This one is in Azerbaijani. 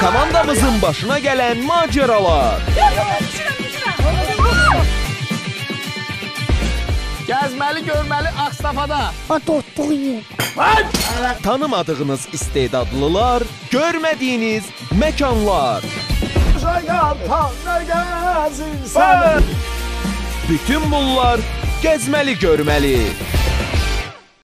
Komandamızın başına gələn macəralar. Gəzməli, görməli Ağstafada. O tutduğu yer. Tanımadığınız istedadlılar, görmədiyiniz məkanlar. Bütün bunlar gəzməli görməli.